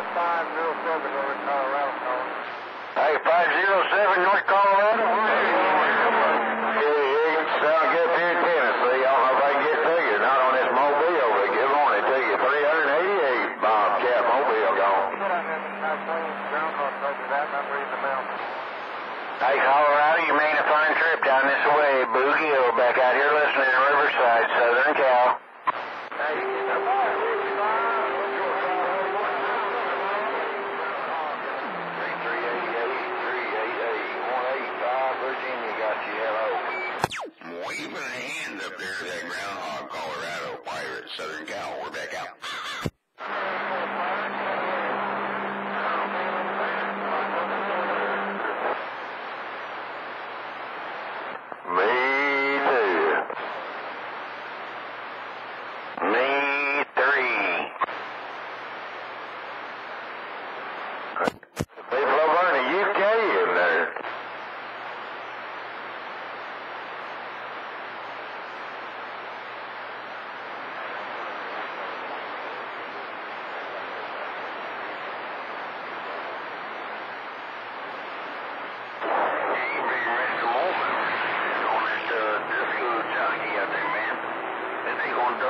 Hey, 507 North Colorado. Hey, Higgins, sound good up here in Tennessee. I don't know if I can get to you. Not on this mobile. They give on it to you. 388 Bobcat mobile gone. Hey, Colorado, you made a fine trip down this way. Bluegill back out here listening to Riverside, Southern Cal. Virginia got you, hello. Waving a hand up there that groundhog, Colorado pirate, Southern Cal. We're back out. Me too. Me three. People over in the UK in there. Two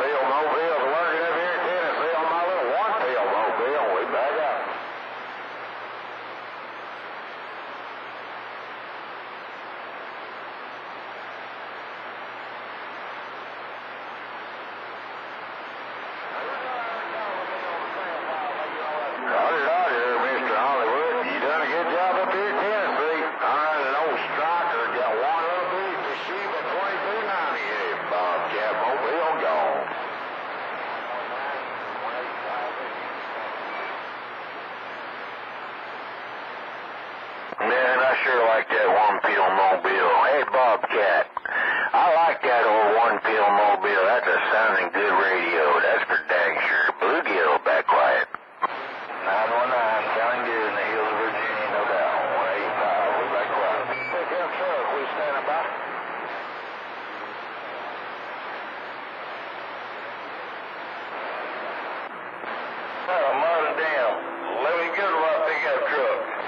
pill mobiles working up here in Tennessee on my little one pill mobile. We back up. Roger, roger, Mr. Hollywood. You done a good job up here in Tennessee. All right, an old striker got one little bitty Toshiba 2298 Bobcat mobile gone. Man, I sure like that one pill mobile. Hey, Bobcat. I like that old one pill mobile. That's a sounding good radio. That's for dang sure. Bluegill back quiet. 919, sounding good in the hills of Virginia, no doubt. 185, we're back quiet. Pick up truck, we standing by. Oh, mud down. Let me get my pickup truck.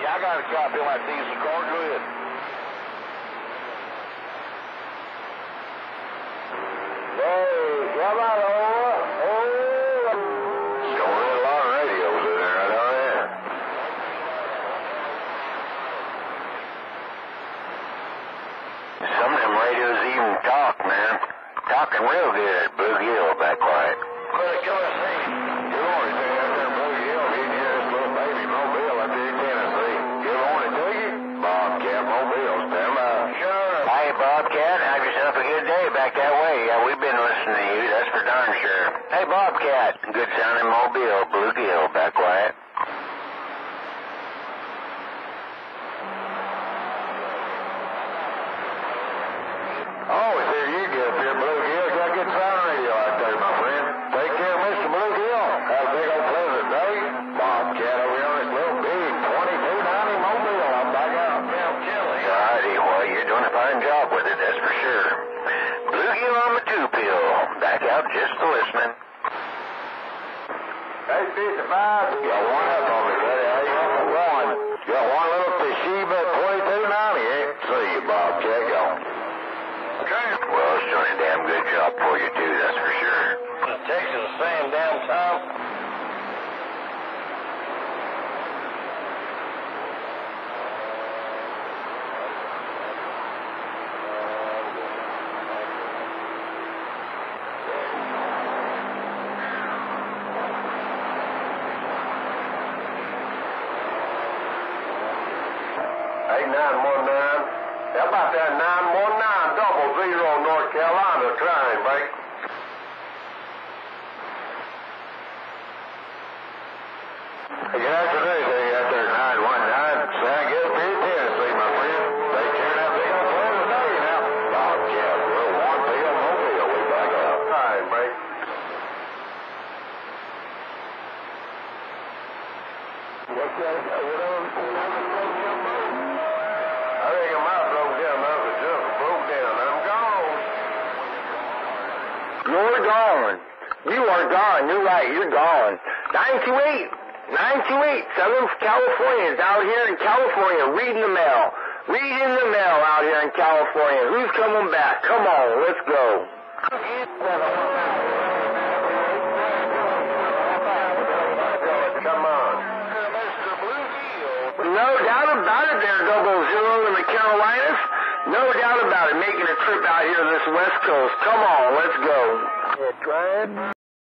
Yeah, I got a copy of my diesel car. Go ahead. Hey, come on over. Oh. Read a lot of radios in there, I know that. Some of them radios even talk, man. Talking real good. Bluegill back Bobcat. Have yourself a good day back that way. Yeah, we've been listening to you. That's for darn sure. Hey, Bobcat. Good sounding mobile. Bluegill back quiet. Oh, it's here you get up here, Blue Hill. Got good sound radio out there, my friend. Take care of Mr. Bluegill. Have a big old pleasant day. Bobcat over here on this little big 2290 mobile. I'm back out. Yeah, Kelly. Alrighty, well, you're doing a fine job with it, that's for sure. Bluegill on the two pill. Back out just to listening. Hey, 55. Got one up on me, buddy. How you got one? Got one little Toshiba 2290. Ain't see you, Bobcat. Gone. Well, it's doing a damn good job for you, too, that's for sure. Texas the same damn time. Nine. How about that nine one nine double zero North Carolina trying, mate? Good afternoon to you out there, nine one nine. Sound good up here in Tennessee, my friend. Take care now. Be a pleasant day now. Bobcat, we're one pill mobile. We back out. All right, mate. I think broke down. Now the jump broke down. I'm gone. You're gone. You are gone. You're right. You're gone. 928. 928. Southern Californians out here in California reading the mail. Reading the mail out here in California. Who's coming back? Come on. Let's go. No doubt about it. They're double zero in the Carolinas. No doubt about it. Making a trip out here to this West Coast. Come on. Let's go.